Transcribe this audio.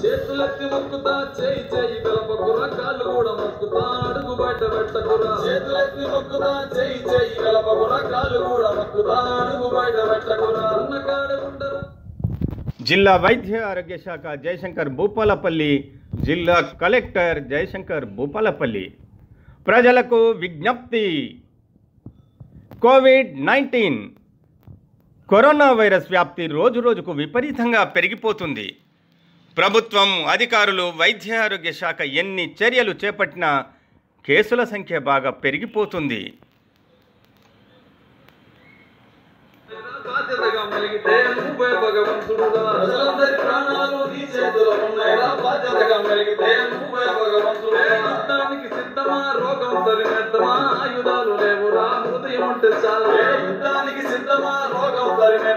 చేతులెత్తి మొక్కుతా చేయి చేయి కలపకురా కాళ్ళు కూడా మొక్కుతా అడుగు బయట పెట్టకురా చేతులెత్తి మొక్కుతా చేయి చేయి కలపకురా కాళ్ళు కూడా మొక్కుతా అడుగు బయట పెట్టకురా ఉన్న కాడ ఉండరు జిల్లా వైద్య ఆరోగ్య శాఖ జయశంకర్ భూపాలపల్లి జిల్లా కలెక్టర్ జయశంకర్ భూపాలపల్లి ప్రజలకు విజ్ఞప్తి కోవిడ్ నైన్టీన్ కరోనా వైరస్ వ్యాప్తి రోజురోజుకు విపరీతంగా పెరిగిపోతుంది. ప్రభుత్వం అధికారులు వైద్య ఆరోగ్య శాఖ ఎన్ని చర్యలు చేపట్టినా కేసుల సంఖ్య బాగా పెరిగిపోతుంది. సిద్ధమా? రోగం తరిమెత్తమా ఆయుధాలు లేవురా? హృదయం ఉంటే చాలు. घर में